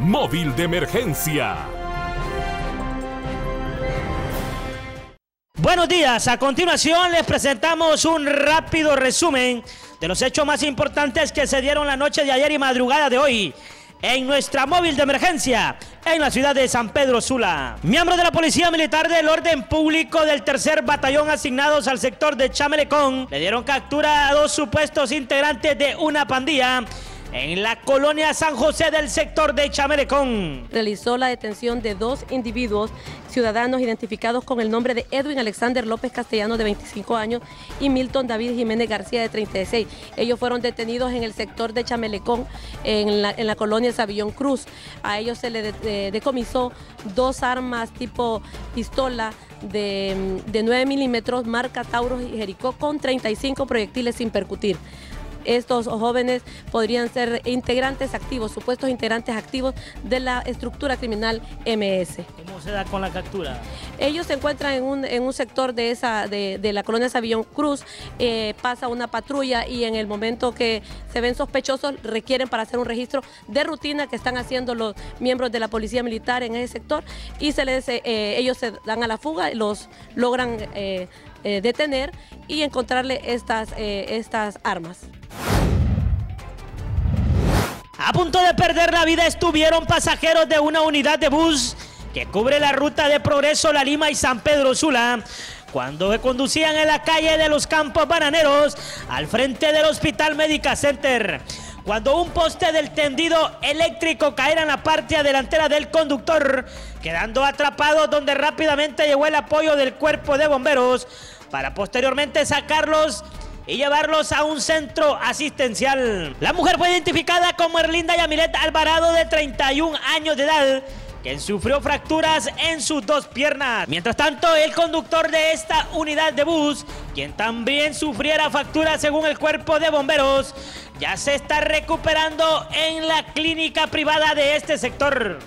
móvil de emergencia. Buenos días, a continuación les presentamos un rápido resumen de los hechos más importantes que se dieron la noche de ayer y madrugada de hoy en nuestra móvil de emergencia en la ciudad de San Pedro Sula. Miembros de la Policía Militar del Orden Público del tercer batallón asignados al sector de Chamelecón le dieron captura a dos supuestos integrantes de una pandilla en la colonia San José del sector de Chamelecón. Realizó la detención de dos individuos ciudadanos identificados con el nombre de Edwin Alexander López Castellano de 25 años y Milton David Jiménez García de 36. Ellos fueron detenidos en el sector de Chamelecón, en la, colonia Savillón Cruz. A ellos se les decomisó dos armas tipo pistola de, de 9 milímetros, marca Taurus y Jericó, con 35 proyectiles sin percutir estos jóvenes podrían ser integrantes activos, supuestos integrantes activos de la estructura criminal MS. ¿Cómo se da con la captura? Ellos se encuentran en un, sector de, esa, de, la colonia Savillón Cruz, eh, pasa una patrulla y en el momento que se ven sospechosos requieren para hacer un registro de rutina que están haciendo los miembros de la policía militar en ese sector y se les, eh, ellos se dan a la fuga, los logran eh, detener y encontrarle estas, estas armas. A punto de perder la vida estuvieron pasajeros de una unidad de bus que cubre la ruta de Progreso La Lima y San Pedro Sula cuando se conducían en la calle de los Campos Bananeros al frente del Hospital Médica Center. Cuando un poste del tendido eléctrico caera en la parte delantera del conductor, quedando atrapado donde rápidamente llegó el apoyo del cuerpo de bomberos para posteriormente sacarlos y llevarlos a un centro asistencial. La mujer fue identificada como Erlinda Yamilet Alvarado de 31 años de edad quien sufrió fracturas en sus dos piernas. Mientras tanto, el conductor de esta unidad de bus, quien también sufriera fracturas según el cuerpo de bomberos, ya se está recuperando en la clínica privada de este sector.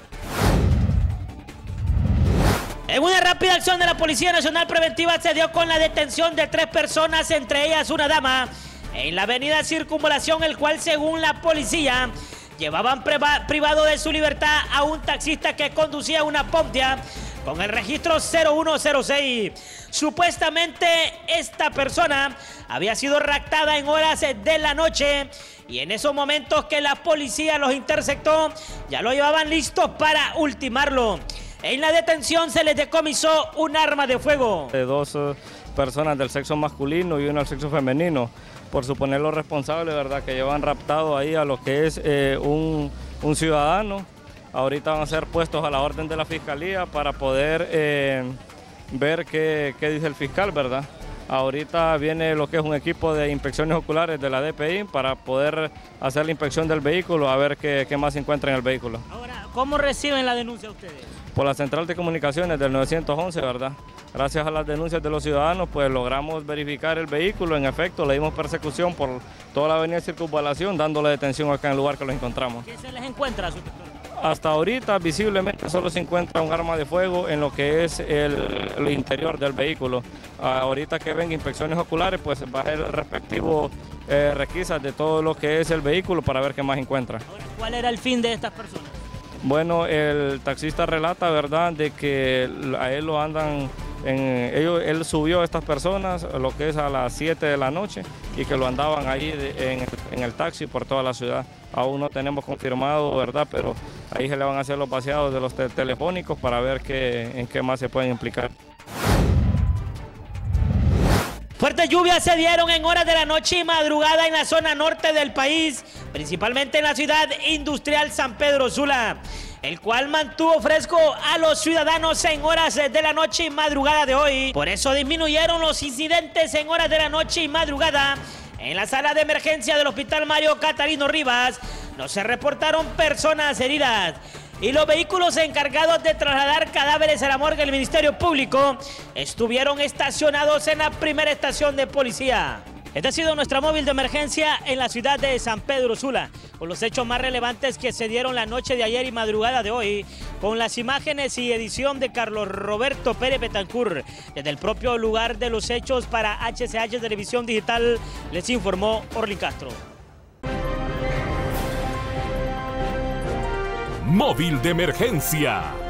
En una rápida acción de la Policía Nacional Preventiva se dio con la detención de tres personas, entre ellas una dama, en la avenida Circunvalación, el cual según la policía llevaban privado de su libertad a un taxista que conducía una Pontia con el registro 0106. Supuestamente esta persona había sido raptada en horas de la noche y en esos momentos que la policía los interceptó ya lo llevaban listos para ultimarlo. En la detención se les decomisó un arma de fuego. De dos eh, personas del sexo masculino y una del sexo femenino, por suponerlo responsable, ¿verdad? Que llevan raptado ahí a lo que es eh, un, ciudadano. Ahorita van a ser puestos a la orden de la fiscalía para poder eh, ver qué, dice el fiscal, ¿verdad? Ahorita viene lo que es un equipo de inspecciones oculares de la DPI para poder hacer la inspección del vehículo, a ver qué, qué más se encuentra en el vehículo. Ahora, ¿cómo reciben la denuncia ustedes? por la central de comunicaciones del 911, ¿verdad? Gracias a las denuncias de los ciudadanos, pues logramos verificar el vehículo. En efecto, le dimos persecución por toda la avenida de circunvalación, dándole detención acá en el lugar que lo encontramos. ¿Qué se les encuentra, Hasta ahorita, visiblemente, solo se encuentra un arma de fuego en lo que es el, interior del vehículo. ahorita que ven inspecciones oculares, pues va a ser el respectivo eh, requisas de todo lo que es el vehículo para ver qué más encuentra. ¿Cuál era el fin de estas personas? Bueno, el taxista relata, ¿verdad?, de que a él lo andan, en, ellos, él subió a estas personas lo que es a las 7 de la noche y que lo andaban ahí en, el taxi por toda la ciudad. Aún no tenemos confirmado, ¿verdad?, pero ahí se le van a hacer los paseados de los telefónicos para ver qué, en qué más se pueden implicar. Fuertes lluvias se dieron en horas de la noche y madrugada en la zona norte del país, principalmente en la ciudad industrial San Pedro Sula, el cual mantuvo fresco a los ciudadanos en horas de la noche y madrugada de hoy. Por eso disminuyeron los incidentes en horas de la noche y madrugada. En la sala de emergencia del Hospital Mario Catarino Rivas no se reportaron personas heridas y los vehículos encargados de trasladar cadáveres a la morgue del Ministerio Público estuvieron estacionados en la primera estación de policía. Este ha sido nuestra móvil de emergencia en la ciudad de San Pedro Sula, con los hechos más relevantes que se dieron la noche de ayer y madrugada de hoy, con las imágenes y edición de Carlos Roberto Pérez Betancur. Desde el propio lugar de los hechos para HCH Televisión Digital, les informó Orly Castro. Móvil de emergencia.